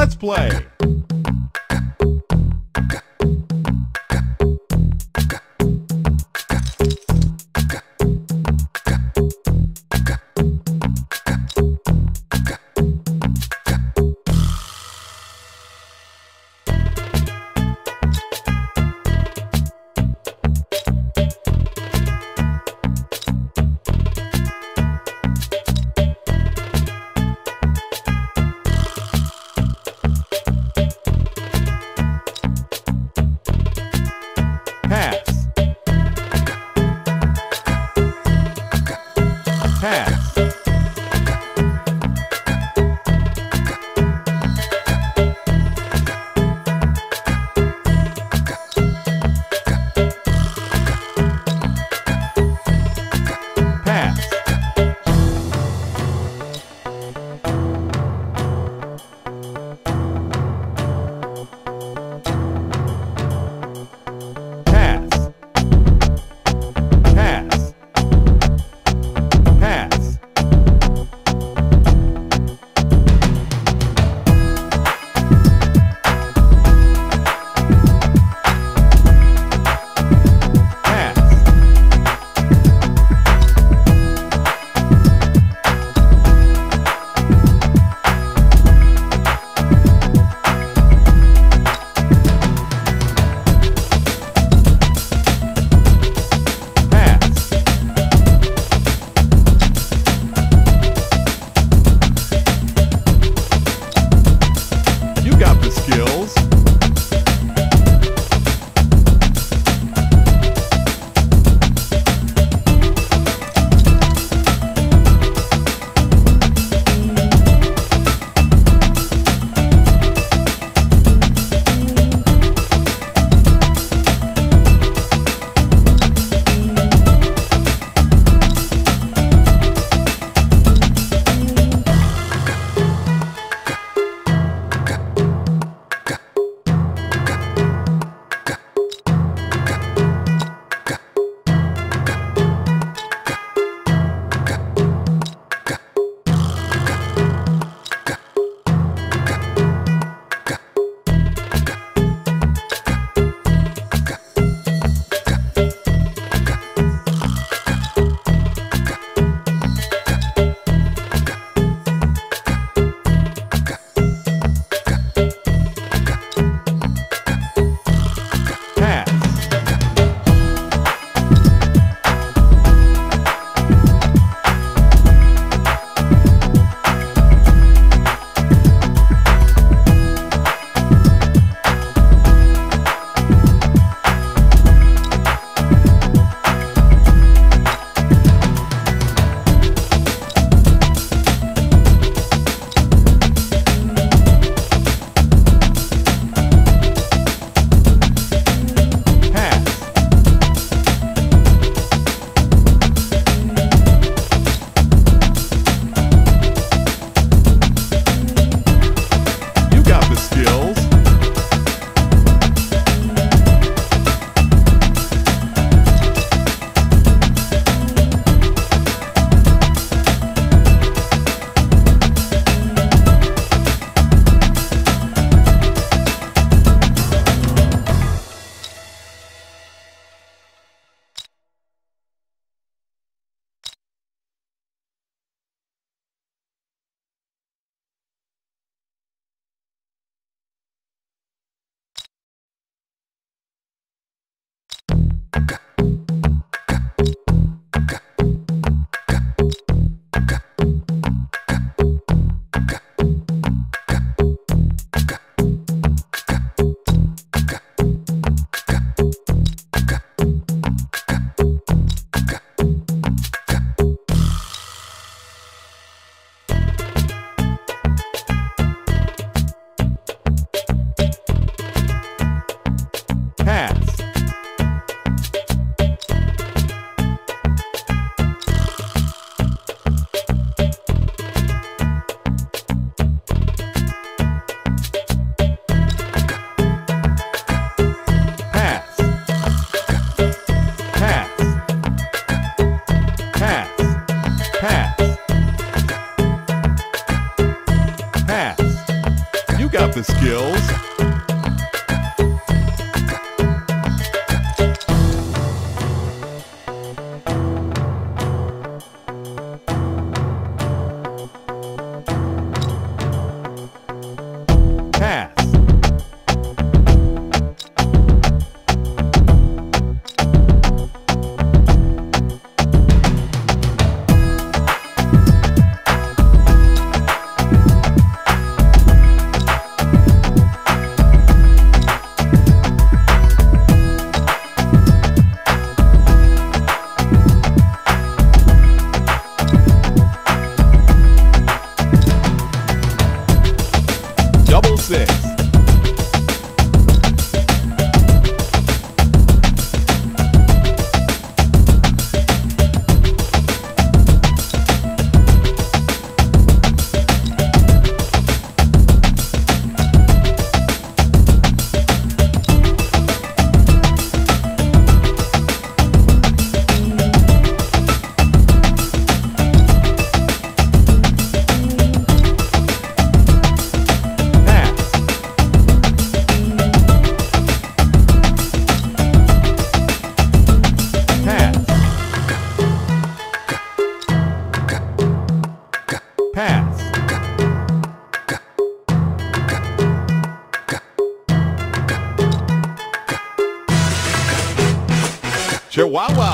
Let's play. Chihuahua.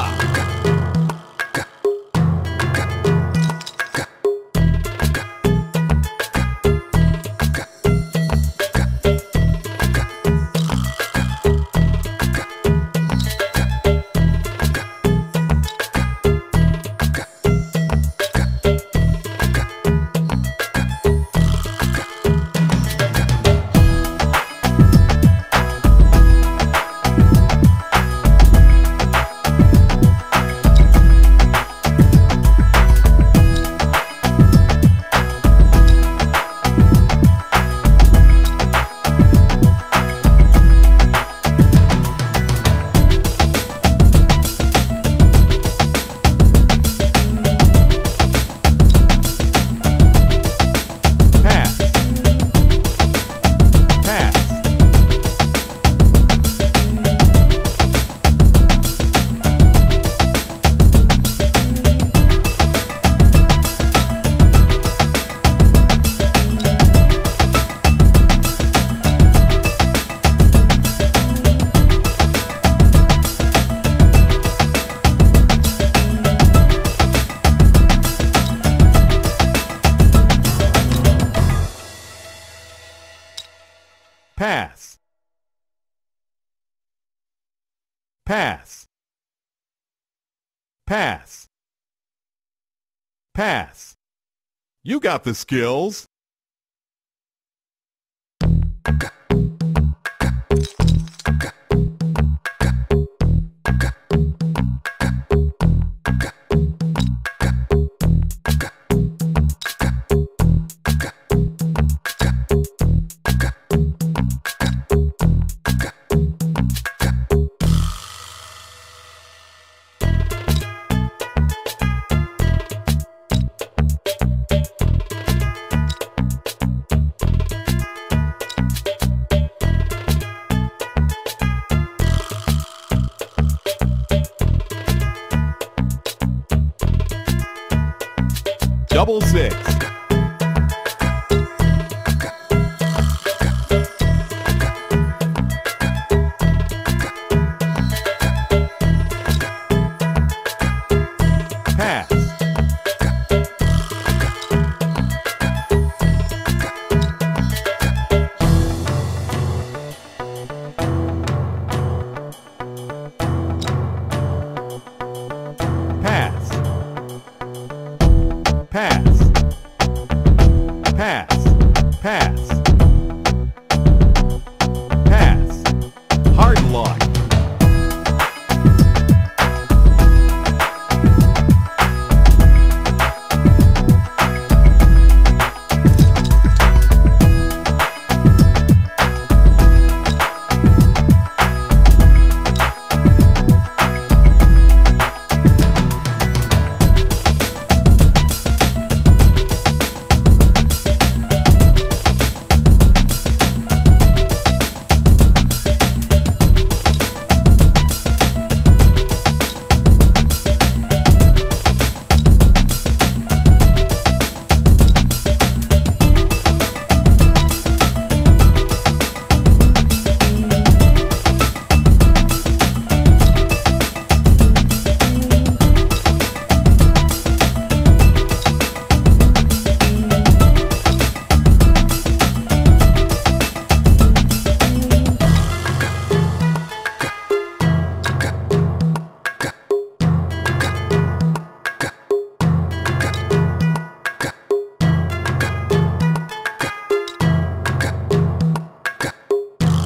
Pass. Pass. Pass. You got the skills. Double six.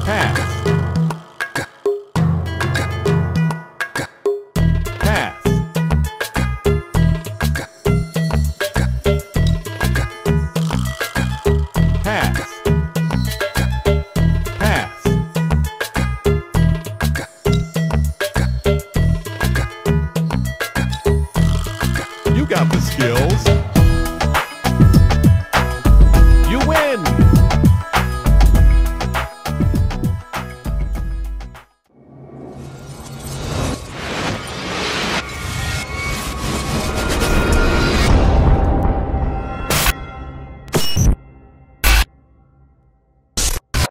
Pass. Got the skills.